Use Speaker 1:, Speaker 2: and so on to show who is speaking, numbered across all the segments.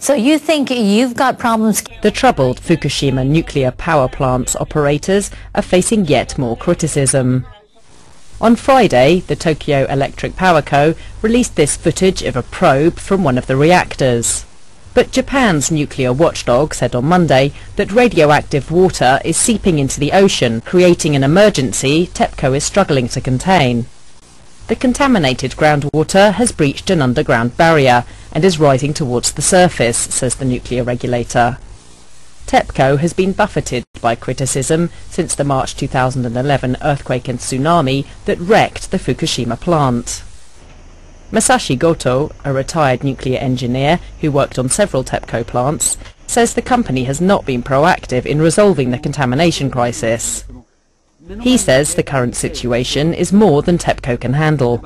Speaker 1: So you think you've got problems?
Speaker 2: The troubled Fukushima nuclear power plant's operators are facing yet more criticism. On Friday, the Tokyo Electric Power Co. released this footage of a probe from one of the reactors. But Japan's nuclear watchdog said on Monday that radioactive water is seeping into the ocean, creating an emergency TEPCO is struggling to contain. The contaminated groundwater has breached an underground barrier and is rising towards the surface, says the nuclear regulator. TEPCO has been buffeted by criticism since the March 2011 earthquake and tsunami that wrecked the Fukushima plant. Masashi Goto, a retired nuclear engineer who worked on several TEPCO plants, says the company has not been proactive in resolving the contamination crisis. He says the current situation is more than TEPCO can handle.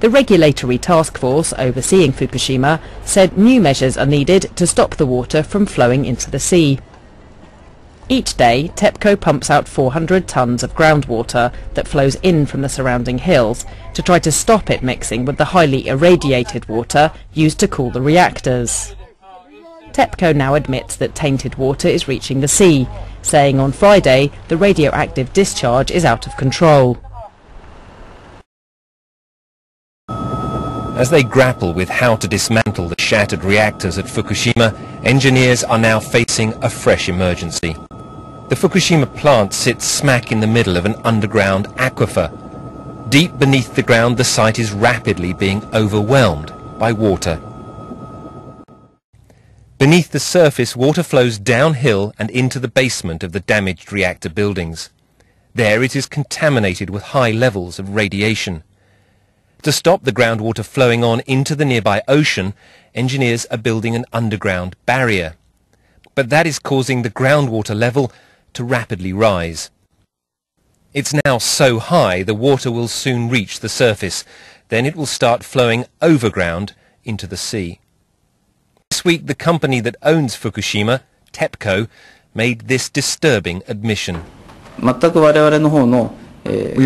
Speaker 2: The regulatory task force overseeing Fukushima said new measures are needed to stop the water from flowing into the sea. Each day, TEPCO pumps out 400 tonnes of groundwater that flows in from the surrounding hills to try to stop it mixing with the highly irradiated water used to cool the reactors. TEPCO now admits that tainted water is reaching the sea, saying on Friday the radioactive discharge is out of control.
Speaker 3: As they grapple with how to dismantle the shattered reactors at Fukushima, engineers are now facing a fresh emergency. The Fukushima plant sits smack in the middle of an underground aquifer. Deep beneath the ground, the site is rapidly being overwhelmed by water. Beneath the surface, water flows downhill and into the basement of the damaged reactor buildings. There it is contaminated with high levels of radiation. To stop the groundwater flowing on into the nearby ocean, engineers are building an underground barrier. But that is causing the groundwater level to rapidly rise. It's now so high the water will soon reach the surface. Then it will start flowing overground into the sea. This week, the company that owns Fukushima, TEPCO, made this disturbing admission.
Speaker 4: We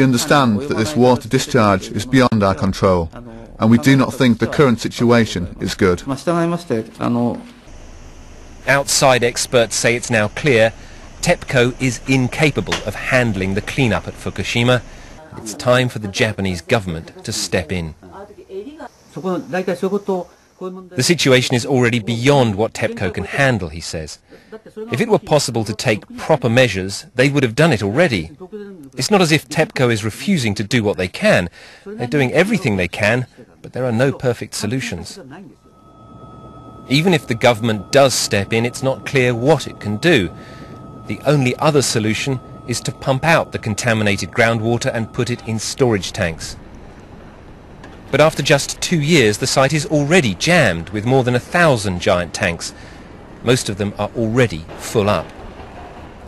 Speaker 4: understand that this water discharge is beyond our control, and we do not think the current situation is good.
Speaker 3: Outside experts say it's now clear TEPCO is incapable of handling the cleanup at Fukushima. It's time for the Japanese government to step in. The situation is already beyond what TEPCO can handle, he says. If it were possible to take proper measures, they would have done it already. It's not as if TEPCO is refusing to do what they can. They're doing everything they can, but there are no perfect solutions. Even if the government does step in, it's not clear what it can do. The only other solution is to pump out the contaminated groundwater and put it in storage tanks. But after just two years, the site is already jammed with more than a thousand giant tanks. Most of them are already full up.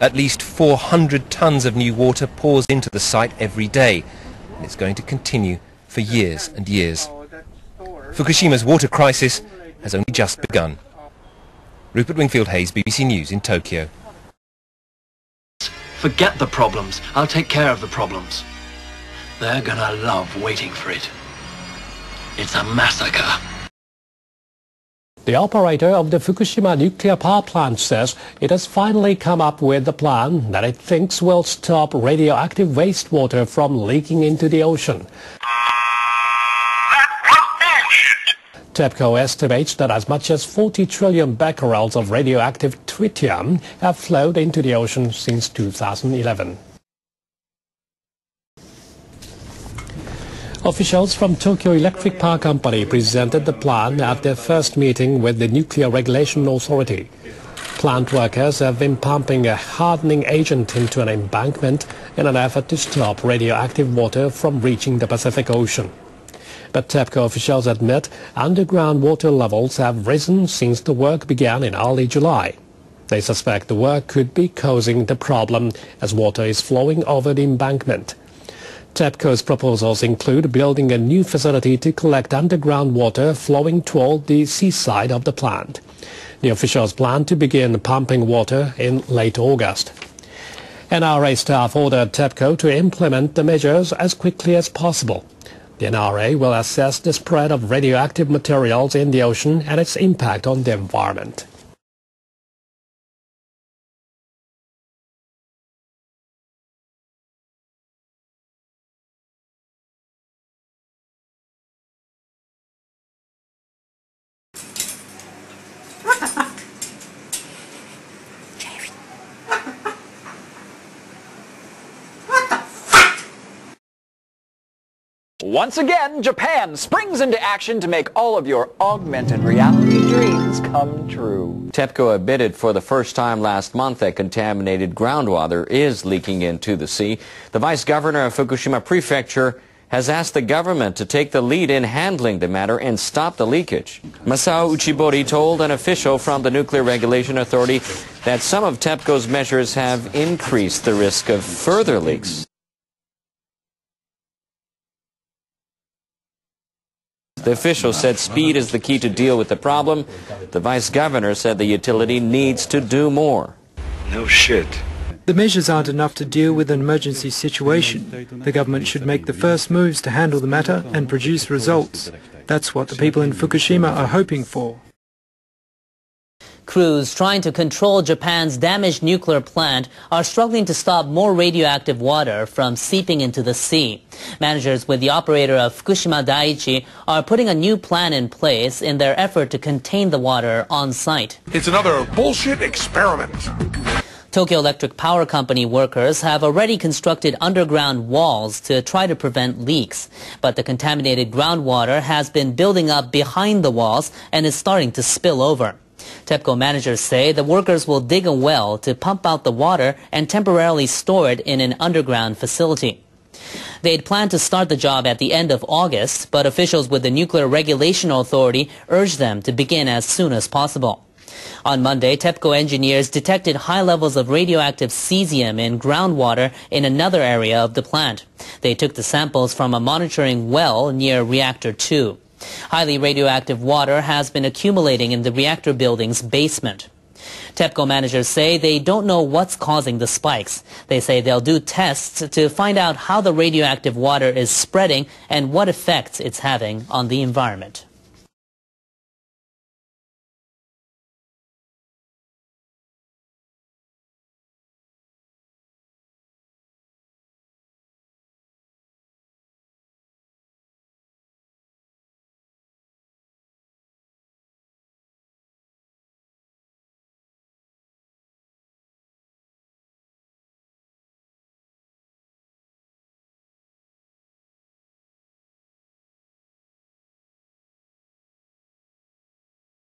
Speaker 3: At least 400 tons of new water pours into the site every day, and it's going to continue for years and years. Fukushima's water crisis has only just begun. Rupert Wingfield Hayes, BBC News in Tokyo.
Speaker 5: Forget the problems. I'll take care of the problems. They're gonna love waiting for it. It's a massacre.
Speaker 6: The operator of the Fukushima nuclear power plant says it has finally come up with a plan that it thinks will stop radioactive wastewater from leaking into the ocean. TEPCO estimates that as much as 40 trillion becquerels of radioactive tritium have flowed into the ocean since 2011. Officials from Tokyo Electric Power Company presented the plan at their first meeting with the Nuclear Regulation Authority. Plant workers have been pumping a hardening agent into an embankment in an effort to stop radioactive water from reaching the Pacific Ocean. But TEPCO officials admit underground water levels have risen since the work began in early July. They suspect the work could be causing the problem as water is flowing over the embankment. TEPCO's proposals include building a new facility to collect underground water flowing toward the seaside of the plant. The officials plan to begin pumping water in late August. NRA staff ordered TEPCO to implement the measures as quickly as possible. The NRA will assess the spread of radioactive materials in the ocean and its impact on the environment.
Speaker 7: Once again, Japan springs into action to make all of your augmented reality dreams come true.
Speaker 8: TEPCO admitted for the first time last month that contaminated groundwater is leaking into the sea. The vice governor of Fukushima Prefecture has asked the government to take the lead in handling the matter and stop the leakage. Masao Uchibori told an official from the Nuclear Regulation Authority that some of TEPCO's measures have increased the risk of further leaks. The official said speed is the key to deal with the problem. The vice governor said the utility needs to do more.
Speaker 9: No shit.
Speaker 10: The measures aren't enough to deal with an emergency situation. The government should make the first moves to handle the matter and produce results. That's what the people in Fukushima are hoping for.
Speaker 1: Crews trying to control Japan's damaged nuclear plant are struggling to stop more radioactive water from seeping into the sea. Managers with the operator of Fukushima Daiichi are putting a new plan in place in their effort to contain the water on site.
Speaker 11: It's another bullshit experiment.
Speaker 1: Tokyo Electric Power Company workers have already constructed underground walls to try to prevent leaks. But the contaminated groundwater has been building up behind the walls and is starting to spill over. TEPCO managers say the workers will dig a well to pump out the water and temporarily store it in an underground facility. They'd planned to start the job at the end of August, but officials with the Nuclear Regulation Authority urged them to begin as soon as possible. On Monday, TEPCO engineers detected high levels of radioactive cesium in groundwater in another area of the plant. They took the samples from a monitoring well near Reactor 2. Highly radioactive water has been accumulating in the reactor building's basement. TEPCO managers say they don't know what's causing the spikes. They say they'll do tests to find out how the radioactive water is spreading and what effects it's having on the environment.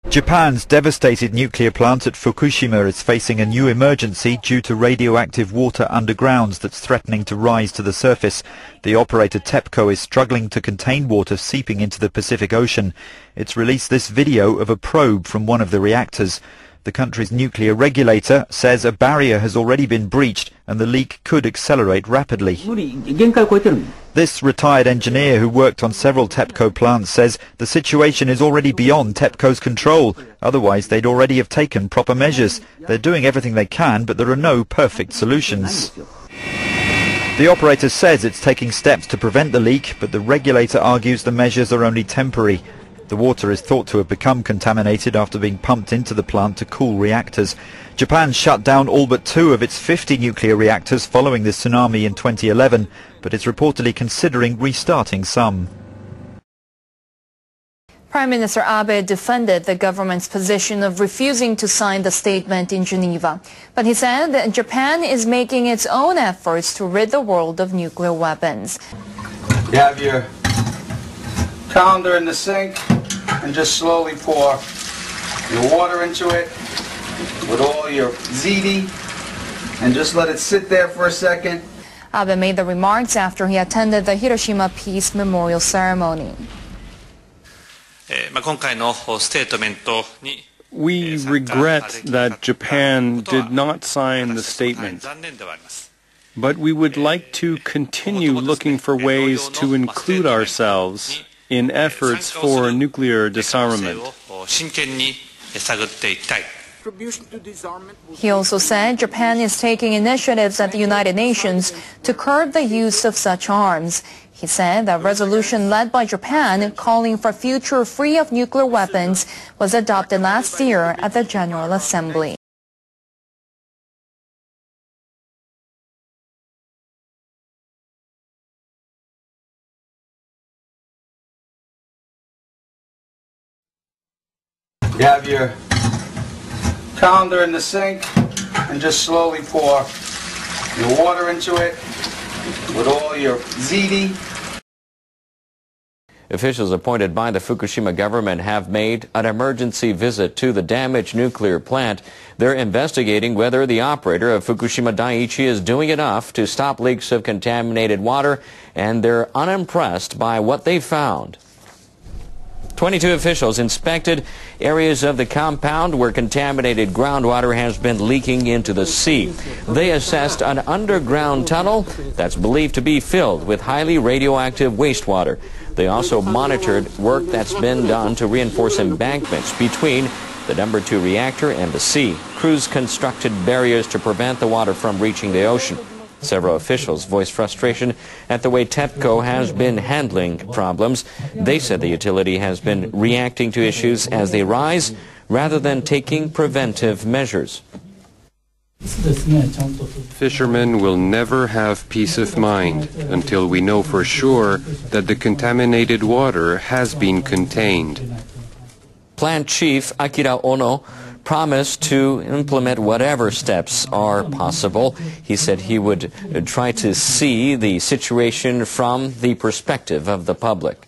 Speaker 12: Japan's devastated nuclear plant at Fukushima is facing a new emergency due to radioactive water underground that's threatening to rise to the surface. The operator TEPCO is struggling to contain water seeping into the Pacific Ocean. It's released this video of a probe from one of the reactors. The country's nuclear regulator says a barrier has already been breached and the leak could accelerate rapidly. This retired engineer who worked on several TEPCO plants says the situation is already beyond TEPCO's control. Otherwise they'd already have taken proper measures. They're doing everything they can, but there are no perfect solutions. The operator says it's taking steps to prevent the leak, but the regulator argues the measures are only temporary. The water is thought to have become contaminated after being pumped into the plant to cool reactors. Japan shut down all but two of its 50 nuclear reactors following the tsunami in 2011, but is reportedly considering restarting some.
Speaker 13: Prime Minister Abe defended the government's position of refusing to sign the statement in Geneva. But he said that Japan is making its own efforts to rid the world of nuclear weapons.
Speaker 14: You have your colander in the sink and just slowly pour your water into it with all your ziti and just let it sit there for a second.
Speaker 13: Abe made the remarks after he attended the Hiroshima Peace Memorial Ceremony.
Speaker 15: We regret that Japan did not sign the statement, but we would like to continue looking for ways to include ourselves in efforts for nuclear disarmament.
Speaker 13: He also said Japan is taking initiatives at the United Nations to curb the use of such arms. He said that resolution led by Japan calling for a future free of nuclear weapons was adopted last year at the General Assembly.
Speaker 14: You have your colander in the sink and just slowly pour your water into it with all your ziti.
Speaker 8: Officials appointed by the Fukushima government have made an emergency visit to the damaged nuclear plant. They're investigating whether the operator of Fukushima Daiichi is doing enough to stop leaks of contaminated water, and they're unimpressed by what they found. 22 officials inspected areas of the compound where contaminated groundwater has been leaking into the sea. They assessed an underground tunnel that's believed to be filled with highly radioactive wastewater. They also monitored work that's been done to reinforce embankments between the number two reactor and the sea. Crews constructed barriers to prevent the water from reaching the ocean. Several officials voiced frustration at the way TEPCO has been handling problems. They said the utility has been reacting to issues as they rise rather than taking preventive measures.
Speaker 15: Fishermen will never have peace of mind until we know for sure that the contaminated water has been contained.
Speaker 8: Plant Chief Akira Ono promised to implement whatever steps are possible. He said he would try to see the situation from the perspective of the public.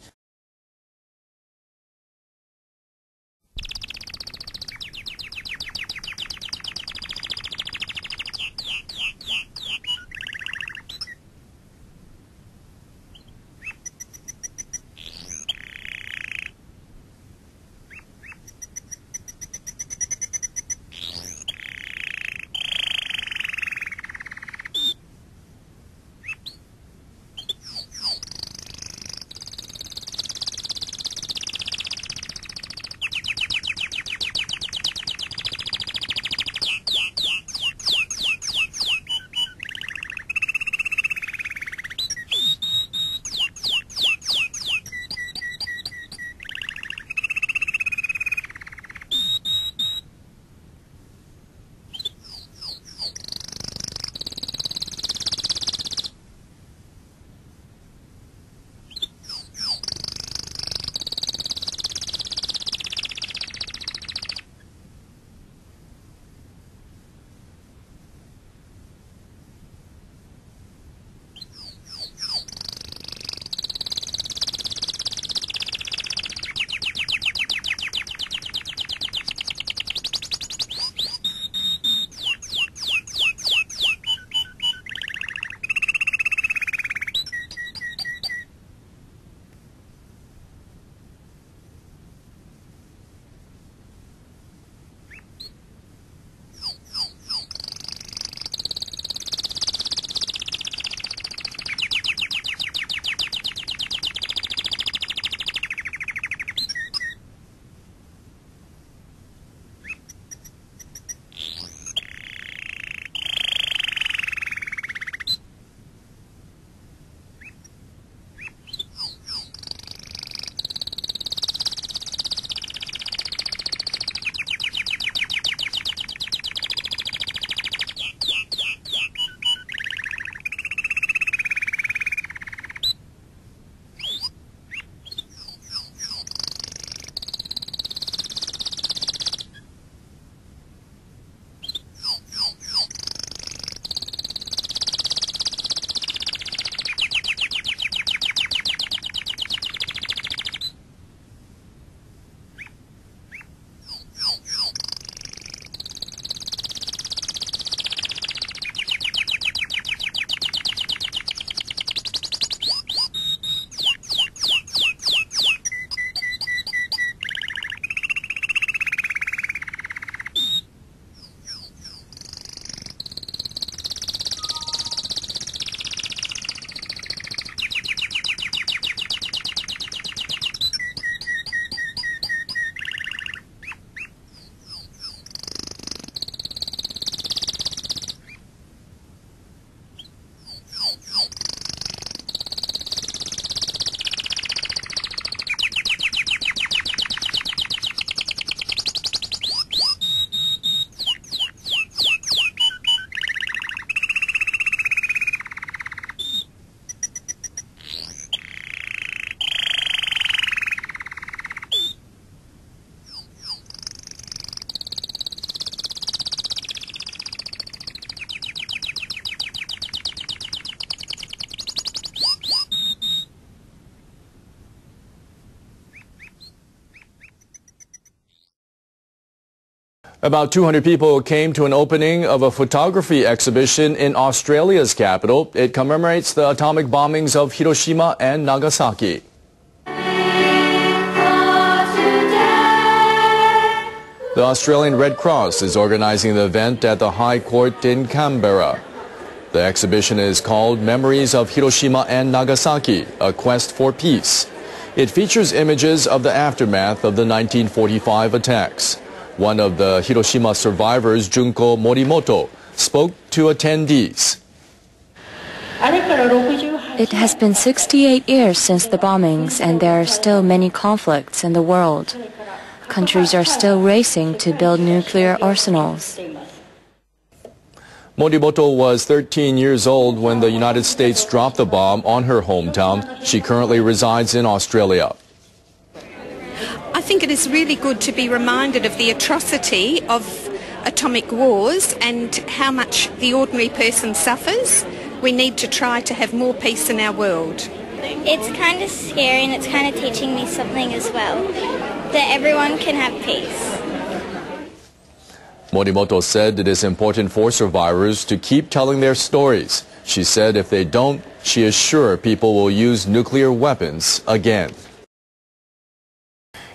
Speaker 9: About 200 people came to an opening of a photography exhibition in Australia's capital. It commemorates the atomic bombings of Hiroshima and Nagasaki. The Australian Red Cross is organizing the event at the High Court in Canberra. The exhibition is called Memories of Hiroshima and Nagasaki, A Quest for Peace. It features images of the aftermath of the 1945 attacks. One of the Hiroshima survivors, Junko Morimoto, spoke to attendees.
Speaker 16: It has been 68 years since the bombings, and there are still many conflicts in the world. Countries are still racing to build nuclear arsenals.
Speaker 9: Morimoto was 13 years old when the United States dropped the bomb on her hometown. She currently resides in Australia.
Speaker 17: I think it is really good to be reminded of the atrocity of atomic wars and how much the ordinary person suffers. We need to try to have more peace in our world.
Speaker 18: It's kind of scary and it's kind of teaching me something as well, that everyone can have peace.
Speaker 9: Morimoto said it is important for survivors to keep telling their stories. She said if they don't, she is sure people will use nuclear weapons again.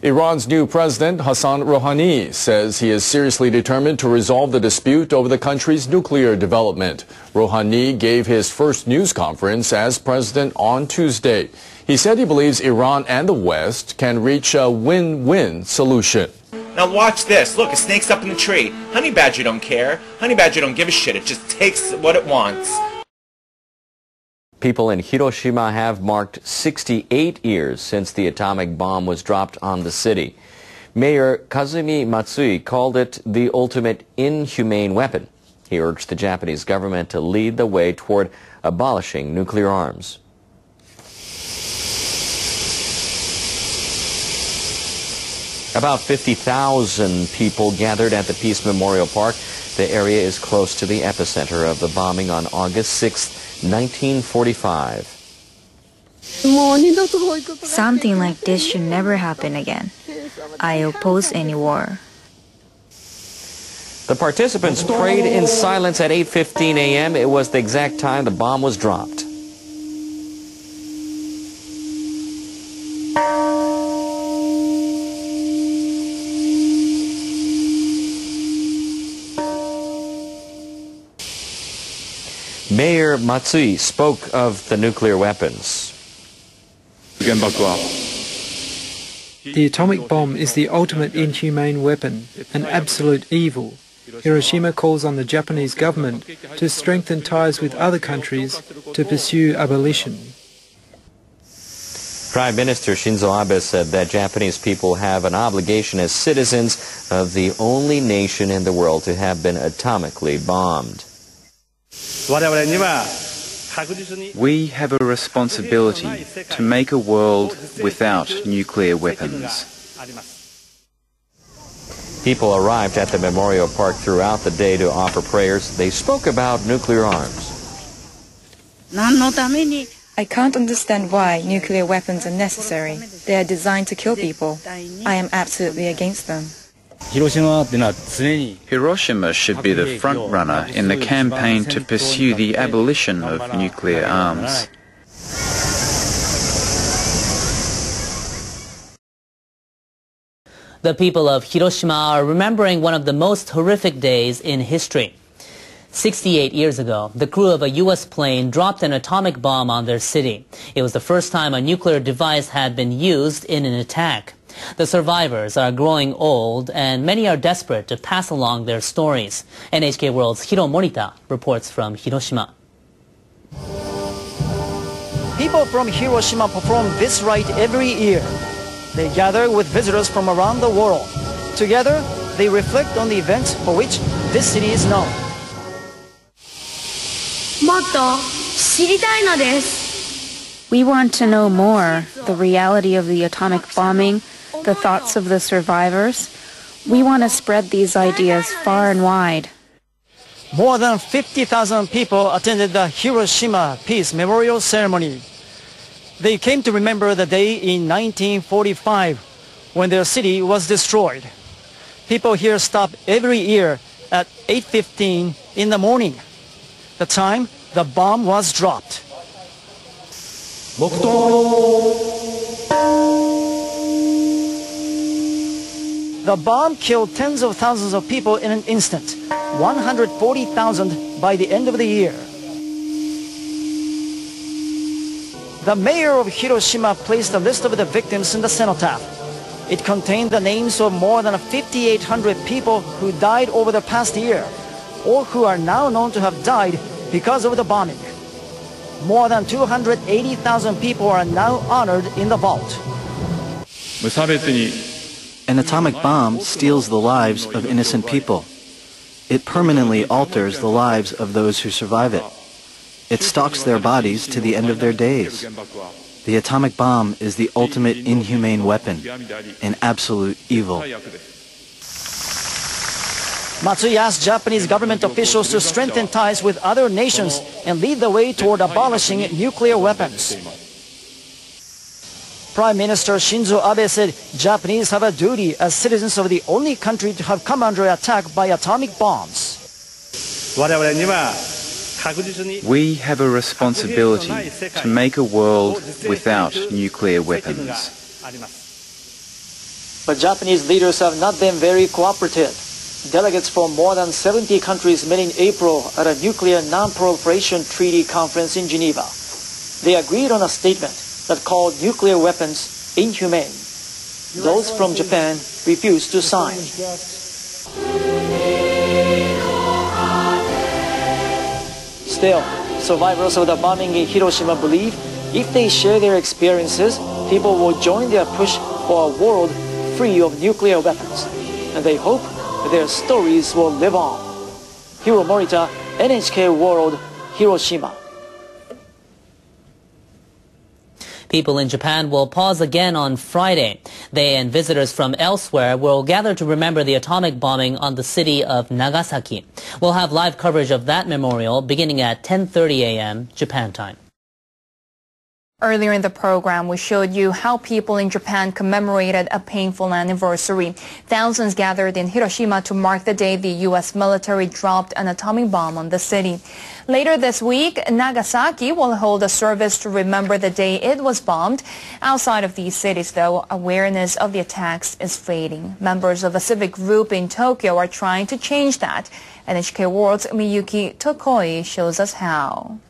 Speaker 9: Iran's new president, Hassan Rouhani, says he is seriously determined to resolve the dispute over the country's nuclear development. Rouhani gave his first news conference as president on Tuesday. He said he believes Iran and the West can reach a win-win solution.
Speaker 19: Now watch this. Look, a snake's up in the tree. Honey badger don't care. Honey badger don't give a shit. It just takes what it wants.
Speaker 8: People in Hiroshima have marked 68 years since the atomic bomb was dropped on the city. Mayor Kazumi Matsui called it the ultimate inhumane weapon. He urged the Japanese government to lead the way toward abolishing nuclear arms. About 50,000 people gathered at the Peace Memorial Park. The area is close to the epicenter of the bombing on August 6, 1945.
Speaker 16: Something like this should never happen again. I oppose any war.
Speaker 8: The participants prayed in silence at 8.15 a.m. It was the exact time the bomb was dropped. Mayor Matsui spoke of the nuclear weapons.
Speaker 10: The atomic bomb is the ultimate inhumane weapon, an absolute evil. Hiroshima calls on the Japanese government to strengthen ties with other countries to pursue abolition.
Speaker 8: Prime Minister Shinzo Abe said that Japanese people have an obligation as citizens of the only nation in the world to have been atomically bombed.
Speaker 20: We have a responsibility to make a world without nuclear weapons.
Speaker 8: People arrived at the memorial park throughout the day to offer prayers. They spoke about nuclear arms.
Speaker 16: I can't understand why nuclear weapons are necessary. They are designed to kill people. I am absolutely against them.
Speaker 20: Hiroshima should be the front runner in the campaign to pursue the abolition of nuclear arms.
Speaker 1: The people of Hiroshima are remembering one of the most horrific days in history. 68 years ago, the crew of a U.S. plane dropped an atomic bomb on their city. It was the first time a nuclear device had been used in an attack. The survivors are growing old, and many are desperate to pass along their stories. NHK World's Hiro Morita reports from Hiroshima.
Speaker 21: People from Hiroshima perform this rite every year. They gather with visitors from around the world. Together, they reflect on the events for which this city is known.
Speaker 16: We want to know more, the reality of the atomic bombing, the thoughts of the survivors. We want to spread these ideas far and wide.
Speaker 21: More than 50,000 people attended the Hiroshima Peace Memorial Ceremony. They came to remember the day in 1945 when their city was destroyed. People here stop every year at 8.15 in the morning, the time the bomb was dropped. The bomb killed tens of thousands of people in an instant, 140,000 by the end of the year. The mayor of Hiroshima placed a list of the victims in the cenotaph. It contained the names of more than 5,800 people who died over the past year, or who are now known to have died because of the bombing. More than 280,000 people are now honored in the vault.
Speaker 22: An atomic bomb steals the lives of innocent people. It permanently alters the lives of those who survive it. It stalks their bodies to the end of their days. The atomic bomb is the ultimate inhumane weapon, an absolute evil.
Speaker 21: Matsui asked Japanese government officials to strengthen ties with other nations and lead the way toward abolishing nuclear weapons. Prime Minister Shinzo Abe said Japanese have a duty as citizens of the only country to have come under attack by atomic bombs.
Speaker 20: We have a responsibility to make a world without nuclear weapons.
Speaker 21: But Japanese leaders have not been very cooperative. Delegates from more than 70 countries met in April at a nuclear non-proliferation treaty conference in Geneva. They agreed on a statement that called nuclear weapons inhumane. Those from Japan refused to sign. Still, survivors of the bombing in Hiroshima believe if they share their experiences, people will join their push for a world free of nuclear weapons. And they hope their stories will live on. Hiro Morita, NHK World, Hiroshima.
Speaker 1: People in Japan will pause again on Friday. They and visitors from elsewhere will gather to remember the atomic bombing on the city of Nagasaki. We'll have live coverage of that memorial beginning at 10:30 a.m. Japan time.
Speaker 13: Earlier in the program, we showed you how people in Japan commemorated a painful anniversary. Thousands gathered in Hiroshima to mark the day the U.S. military dropped an atomic bomb on the city. Later this week, Nagasaki will hold a service to remember the day it was bombed. Outside of these cities, though, awareness of the attacks is fading. Members of a civic group in Tokyo are trying to change that. NHK World's Miyuki Tokoi shows us how.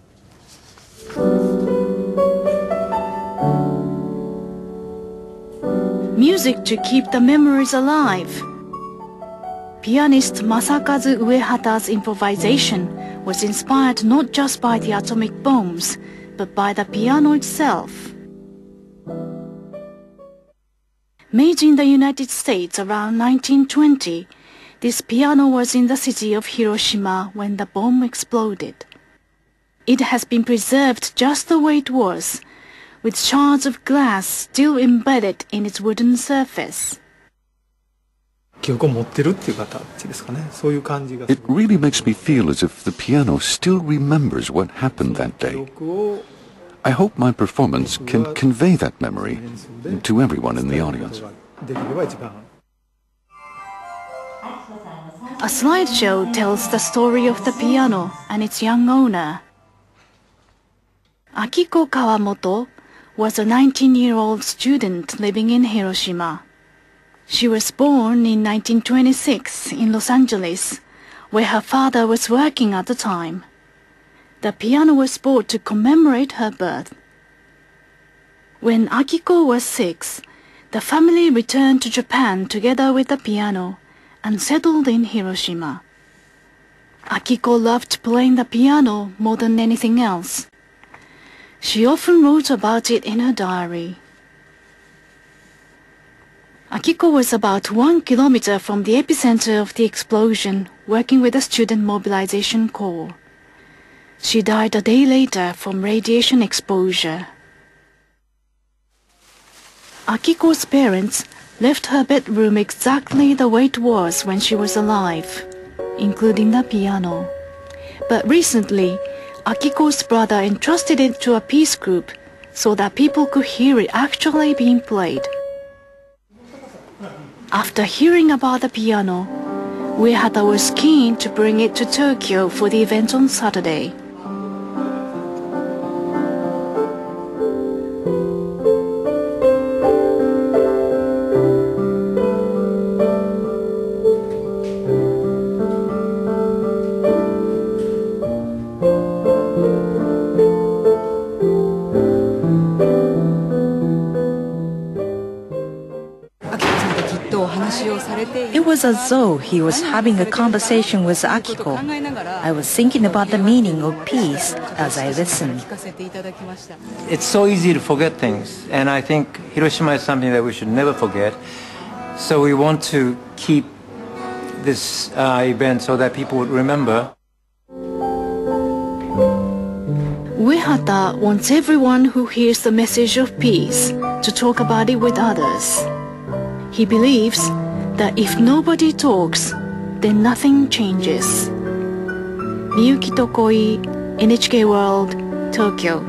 Speaker 23: Music to keep the memories alive. Pianist Masakazu Uehata's improvisation was inspired not just by the atomic bombs, but by the piano itself. Made in the United States around 1920, this piano was in the city of Hiroshima when the bomb exploded. It has been preserved just the way it was, with shards of glass still embedded in its wooden surface.
Speaker 24: It really makes me feel as if the piano still remembers what happened that day. I hope my performance can convey that memory to everyone in the audience.
Speaker 23: A slideshow tells the story of the piano and its young owner. Akiko Kawamoto was a 19-year-old student living in Hiroshima. She was born in 1926 in Los Angeles, where her father was working at the time. The piano was bought to commemorate her birth. When Akiko was six, the family returned to Japan together with the piano and settled in Hiroshima. Akiko loved playing the piano more than anything else. She often wrote about it in her diary. Akiko was about one kilometer from the epicenter of the explosion, working with the Student Mobilization Corps. She died a day later from radiation exposure. Akiko's parents left her bedroom exactly the way it was when she was alive, including the piano. But recently, Akiko's brother entrusted it to a peace group so that people could hear it actually being played. After hearing about the piano, Uehata was keen to bring it to Tokyo for the event on Saturday.
Speaker 25: Was as though he was having a conversation with Akiko. I was thinking about the meaning of peace as I listened.
Speaker 26: It's so easy to forget things, and I think Hiroshima is something that we should never forget. So we want to keep this uh, event so that people would remember.
Speaker 23: Uehata wants everyone who hears the message of peace to talk about it with others. He believes that if nobody talks, then nothing changes. Miyuki Tokoi, NHK World, Tokyo.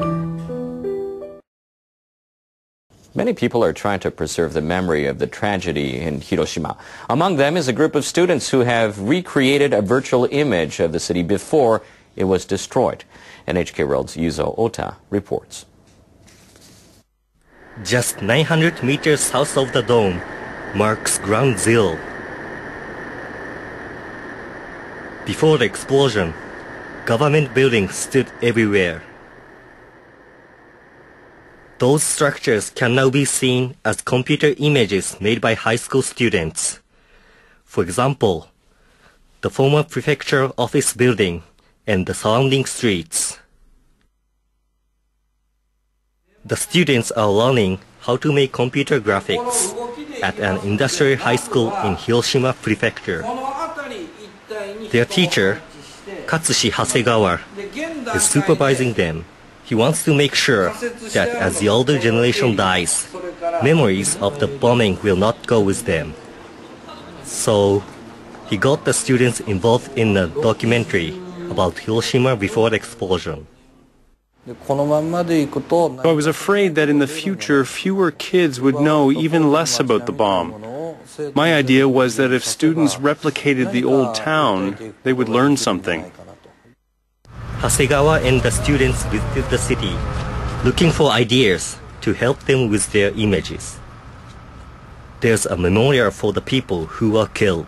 Speaker 8: Many people are trying to preserve the memory of the tragedy in Hiroshima. Among them is a group of students who have recreated a virtual image of the city before it was destroyed. NHK World's Yuzo Ota reports.
Speaker 27: Just 900 meters south of the dome marks ground zero. Before the explosion, government buildings stood everywhere. Those structures can now be seen as computer images made by high school students. For example, the former prefecture office building and the surrounding streets. The students are learning how to make computer graphics at an industrial high school in Hiroshima Prefecture. Their teacher, Katsushi Hasegawa, is supervising them. He wants to make sure that as the older generation dies, memories of the bombing will not go with them. So, he got the students involved in a documentary about Hiroshima before the explosion.
Speaker 15: I was afraid that in the future fewer kids would know even less about the bomb. My idea was that if students replicated the old town, they would learn something.
Speaker 27: Hasegawa and the students visited the city, looking for ideas to help them with their images. There's a memorial for the people who were killed.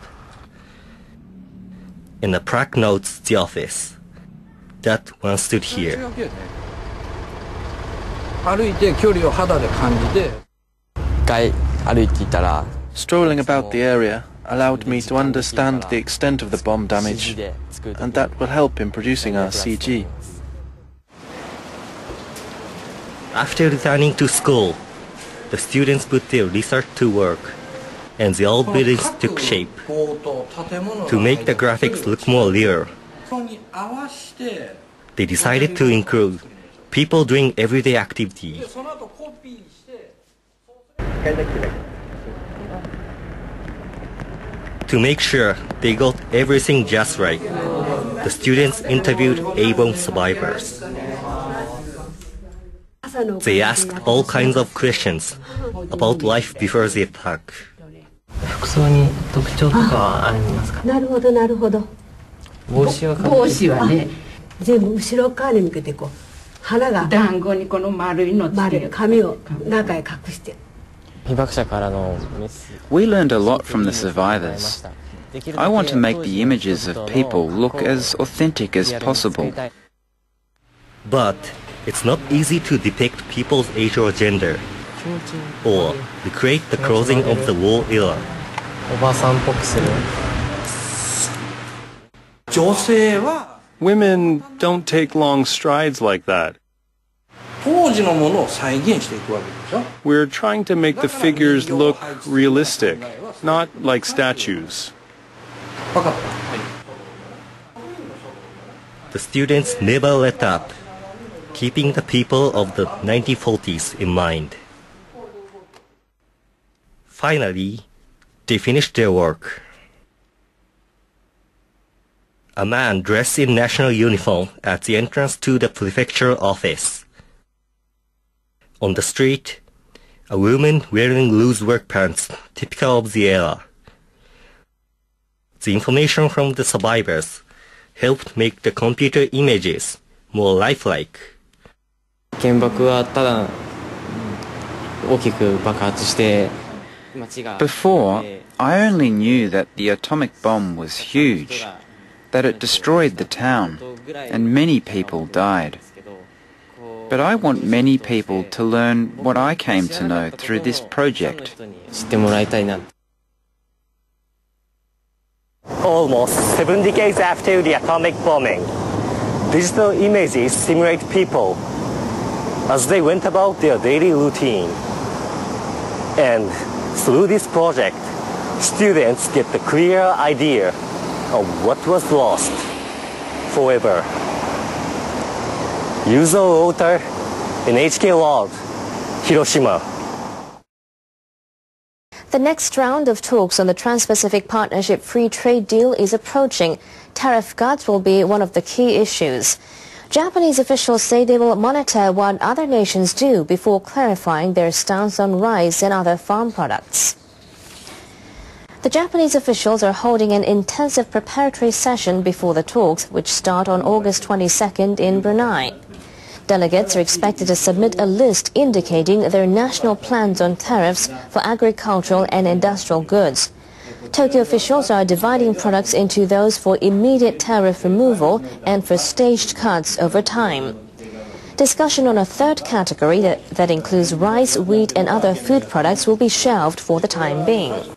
Speaker 27: And a plaque notes the office. That one stood here.
Speaker 28: Strolling about the area allowed me to understand the extent of the bomb damage, and that will help in producing our CG.
Speaker 27: After returning to school, the students put their research to work, and the old buildings took shape. To make the graphics look more real, they decided to include people doing everyday activities To make sure they got everything just right, the students interviewed A-bomb survivors. They asked all kinds of questions about life before the attack.
Speaker 29: Ah, 服装に特徴とかはありますか
Speaker 30: なるほどなるほど
Speaker 29: 帽子は
Speaker 30: 帽子はね全部後ろ側に向けてこう 花が
Speaker 29: 団子にこの丸いのつけ
Speaker 30: 丸い紙を中へ隠して
Speaker 20: We learned a lot from the survivors. I want to make the images of people look as authentic as possible.
Speaker 27: But it's not easy to depict people's age or gender, or recreate the clothing of the war era.
Speaker 29: おばさんっぽくする
Speaker 15: Women don't take long strides like that. We're trying to make the figures look realistic, not like statues.
Speaker 27: The students never let up, keeping the people of the 1940s in mind. Finally, they finished their work A man dressed in national uniform at the entrance to the prefecture office. On the street, a woman wearing loose work pants, typical of the era.
Speaker 31: The information from the survivors helped make the computer images more lifelike.
Speaker 29: 原爆はただ大きく爆発して
Speaker 20: Before, I only knew that the atomic bomb was huge, that it destroyed the town, and many people died. But I want many people to learn what I came to know through this project.
Speaker 27: Almost 70 decades after the atomic bombing, digital images simulate people as they went about their daily routine. And through this project, students get the clear idea of what was lost forever. Yuzo Ota, World, Hiroshima.
Speaker 32: The next round of talks on the Trans-Pacific Partnership Free Trade Deal is approaching. Tariff cuts will be one of the key issues. Japanese officials say they will monitor what other nations do before clarifying their stance on rice and other farm products. The Japanese officials are holding an intensive preparatory session before the talks, which start on August 22nd in Brunei. Delegates are expected to submit a list indicating their national plans on tariffs for agricultural and industrial goods. Tokyo officials are dividing products into those for immediate tariff removal and for staged cuts over time. Discussion on a third category that, that includes rice, wheat and other food products will be shelved for the time being.